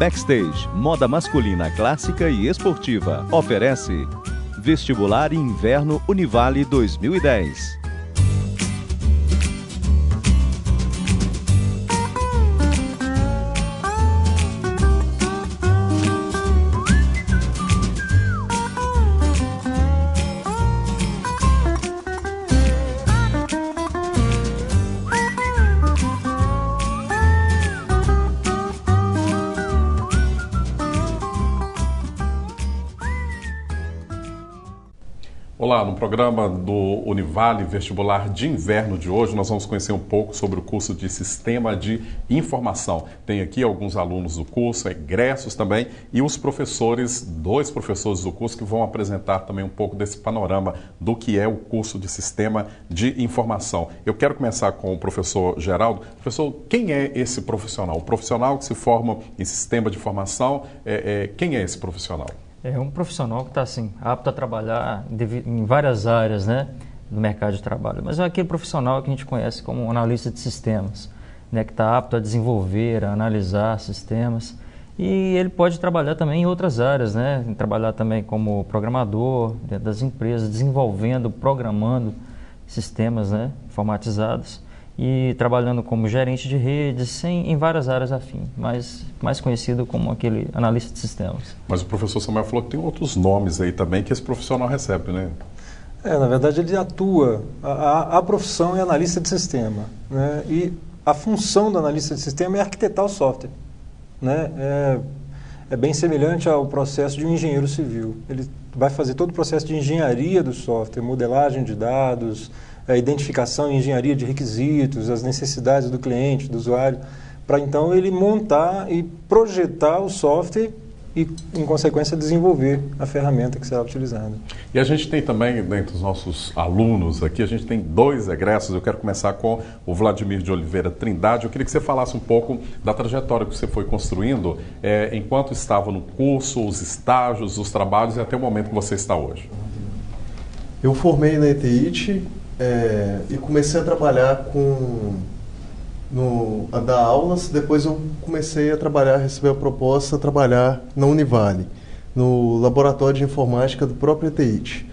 Backstage, moda masculina clássica e esportiva. Oferece Vestibular Inverno Univale 2010. Olá, no programa do Univale Vestibular de Inverno de hoje, nós vamos conhecer um pouco sobre o curso de Sistema de Informação. Tem aqui alguns alunos do curso, egressos também, e os professores, dois professores do curso, que vão apresentar também um pouco desse panorama do que é o curso de Sistema de Informação. Eu quero começar com o professor Geraldo. Professor, quem é esse profissional? O profissional que se forma em Sistema de Informação, é, é, quem é esse profissional? É um profissional que está assim, apto a trabalhar em várias áreas né, do mercado de trabalho. Mas é aquele profissional que a gente conhece como analista de sistemas, né, que está apto a desenvolver, a analisar sistemas. E ele pode trabalhar também em outras áreas, né? trabalhar também como programador dentro das empresas, desenvolvendo, programando sistemas né, informatizados e trabalhando como gerente de redes em, em várias áreas afim, mas mais conhecido como aquele analista de sistemas. Mas o professor Samuel falou que tem outros nomes aí também que esse profissional recebe, né? É, na verdade ele atua, a, a profissão é analista de sistema, né? E a função do analista de sistema é arquitetar o software, né? É, é bem semelhante ao processo de um engenheiro civil. Ele vai fazer todo o processo de engenharia do software, modelagem de dados, a identificação e engenharia de requisitos, as necessidades do cliente, do usuário, para então ele montar e projetar o software e, em consequência, desenvolver a ferramenta que será utilizada. E a gente tem também, dentre os nossos alunos aqui, a gente tem dois egressos. Eu quero começar com o Vladimir de Oliveira Trindade. Eu queria que você falasse um pouco da trajetória que você foi construindo é, enquanto estava no curso, os estágios, os trabalhos e até o momento que você está hoje. Eu formei na ETIT é, e comecei a trabalhar com no, a dar aulas, depois eu comecei a trabalhar, receber a proposta a trabalhar na Univale, no laboratório de informática do próprio ETIT.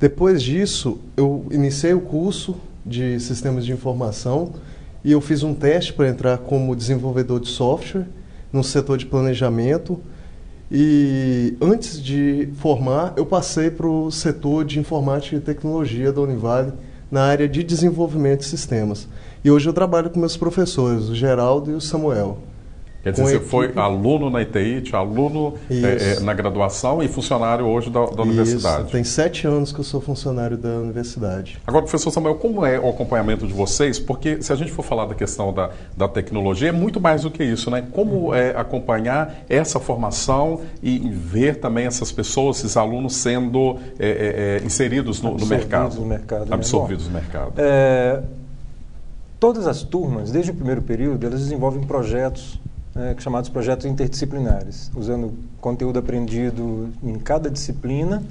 Depois disso, eu iniciei o curso de sistemas de informação e eu fiz um teste para entrar como desenvolvedor de software no setor de planejamento. E antes de formar, eu passei para o setor de informática e tecnologia da Univale, na área de desenvolvimento de sistemas. E hoje eu trabalho com meus professores, o Geraldo e o Samuel. Quer dizer, você foi aluno na ITI, aluno é, é, na graduação e funcionário hoje da, da universidade. Tem sete anos que eu sou funcionário da universidade. Agora, professor Samuel, como é o acompanhamento de vocês? Porque se a gente for falar da questão da, da tecnologia, é muito mais do que isso, né? Como é acompanhar essa formação e ver também essas pessoas, esses alunos sendo é, é, é inseridos no, no, mercado? No mercado né? Absorvidos Bom, no mercado. É, todas as turmas, desde o primeiro período, elas desenvolvem projetos é, chamados projetos interdisciplinares, usando conteúdo aprendido em cada disciplina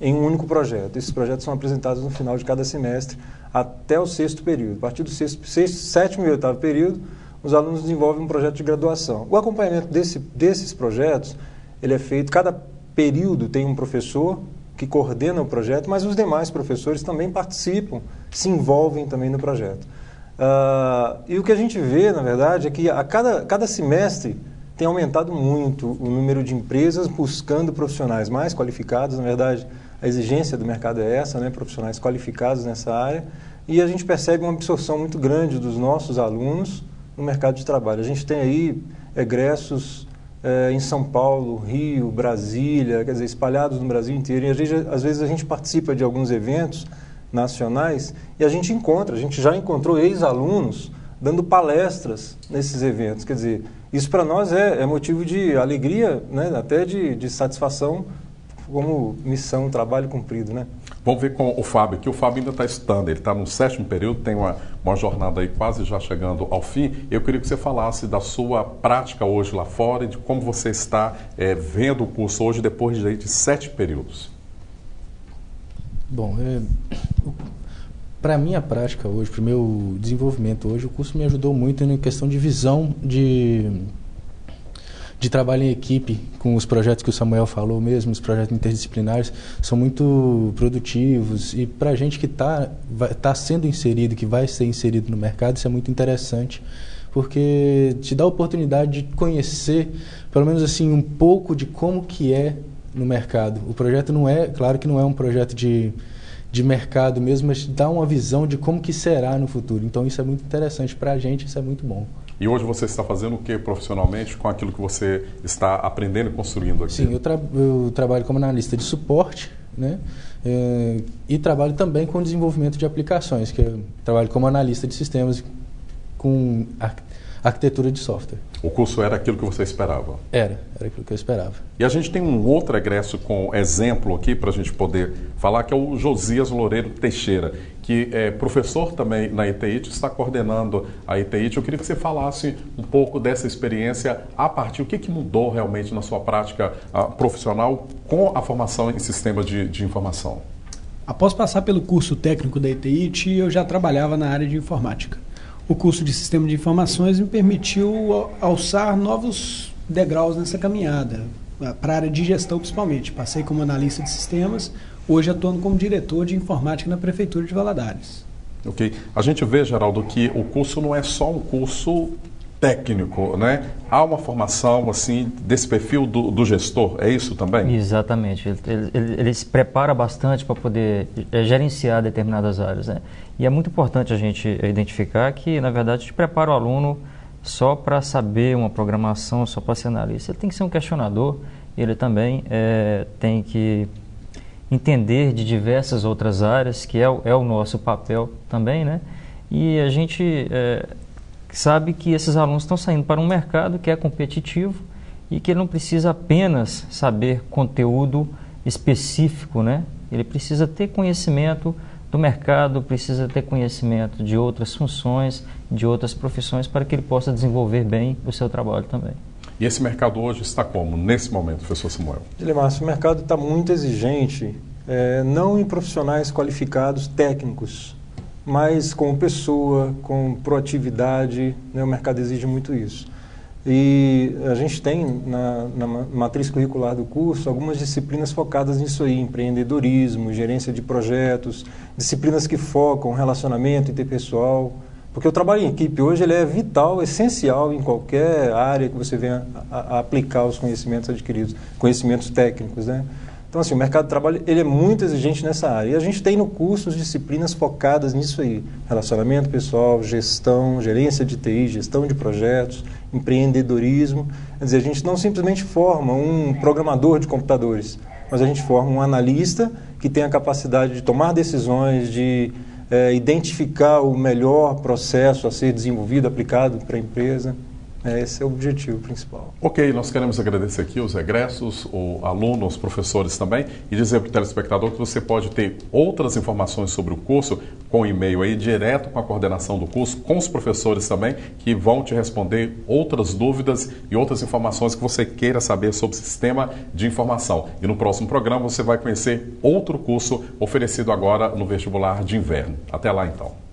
em um único projeto. Esses projetos são apresentados no final de cada semestre até o sexto período. A partir do sexto, sexto sétimo e oitavo período, os alunos desenvolvem um projeto de graduação. O acompanhamento desse, desses projetos ele é feito, cada período tem um professor que coordena o projeto, mas os demais professores também participam, se envolvem também no projeto. Uh, e o que a gente vê, na verdade, é que a cada, cada semestre tem aumentado muito o número de empresas buscando profissionais mais qualificados. Na verdade, a exigência do mercado é essa, né? profissionais qualificados nessa área. E a gente percebe uma absorção muito grande dos nossos alunos no mercado de trabalho. A gente tem aí egressos eh, em São Paulo, Rio, Brasília, quer dizer, espalhados no Brasil inteiro. E às vezes a gente participa de alguns eventos nacionais e a gente encontra, a gente já encontrou ex-alunos dando palestras nesses eventos. Quer dizer, isso para nós é, é, motivo de alegria, né, até de, de satisfação como missão, trabalho cumprido, né? Vamos ver com o Fábio, que o Fábio ainda está estudando, ele está no sétimo período, tem uma, uma jornada aí quase já chegando ao fim. Eu queria que você falasse da sua prática hoje lá fora e de como você está é, vendo o curso hoje depois de, de sete períodos. Bom, é, para minha prática hoje, para o meu desenvolvimento hoje, o curso me ajudou muito em questão de visão de, de trabalho em equipe, com os projetos que o Samuel falou mesmo, os projetos interdisciplinares, são muito produtivos e para a gente que está tá sendo inserido, que vai ser inserido no mercado, isso é muito interessante, porque te dá a oportunidade de conhecer, pelo menos assim, um pouco de como que é no mercado. O projeto não é, claro que não é um projeto de de mercado mesmo, mas dá uma visão de como que será no futuro. Então isso é muito interessante para a gente, isso é muito bom. E hoje você está fazendo o que profissionalmente com aquilo que você está aprendendo e construindo aqui? Sim, eu, tra eu trabalho como analista de suporte, né? É, e trabalho também com desenvolvimento de aplicações, que eu trabalho como analista de sistemas com arquitetura de software. O curso era aquilo que você esperava? Era, era aquilo que eu esperava. E a gente tem um outro egresso com exemplo aqui para a gente poder falar, que é o Josias Loureiro Teixeira, que é professor também na ITIT, está coordenando a ITIT. Eu queria que você falasse um pouco dessa experiência a partir, o que, que mudou realmente na sua prática uh, profissional com a formação em sistemas de, de informação. Após passar pelo curso técnico da ITIT, eu já trabalhava na área de informática o curso de Sistema de Informações me permitiu alçar novos degraus nessa caminhada, para a área de gestão principalmente. Passei como analista de sistemas, hoje atuando como diretor de informática na Prefeitura de Valadares. Ok. A gente vê, Geraldo, que o curso não é só um curso técnico, né? Há uma formação assim desse perfil do, do gestor, é isso também? Exatamente. Ele, ele, ele se prepara bastante para poder é, gerenciar determinadas áreas, né? E é muito importante a gente identificar que, na verdade, a gente prepara o aluno só para saber uma programação, só para ser analista. Ele tem que ser um questionador, ele também é, tem que entender de diversas outras áreas, que é, é o nosso papel também, né? E a gente é, sabe que esses alunos estão saindo para um mercado que é competitivo e que ele não precisa apenas saber conteúdo específico, né? Ele precisa ter conhecimento do mercado, precisa ter conhecimento de outras funções, de outras profissões para que ele possa desenvolver bem o seu trabalho também. E esse mercado hoje está como, nesse momento, professor Samuel? Márcio, o mercado está muito exigente, é, não em profissionais qualificados técnicos, mas com pessoa, com proatividade, né, o mercado exige muito isso. E a gente tem na, na, matriz curricular do curso algumas disciplinas focadas nisso aí, empreendedorismo, gerência de projetos, disciplinas que focam relacionamento interpessoal, porque o trabalho em equipe hoje ele é vital, essencial em qualquer área que você venha a, a aplicar os conhecimentos adquiridos, conhecimentos técnicos, né? Então, assim, o mercado de trabalho ele é muito exigente nessa área. E a gente tem no curso disciplinas focadas nisso aí. Relacionamento pessoal, gestão, gerência de TI, gestão de projetos, empreendedorismo. Quer dizer, a gente não simplesmente forma um programador de computadores, mas a gente forma um analista que tem a capacidade de tomar decisões, de é, identificar o melhor processo a ser desenvolvido, aplicado para a empresa. É, esse é o objetivo principal. Ok, nós queremos agradecer aqui os egressos, o aluno, os professores também, e dizer para o telespectador que você pode ter outras informações sobre o curso com e-mail aí, direto com a coordenação do curso, com os professores também, que vão te responder outras dúvidas e outras informações que você queira saber sobre o sistema de informação. E no próximo programa você vai conhecer outro curso oferecido agora no vestibular de inverno. Até lá então.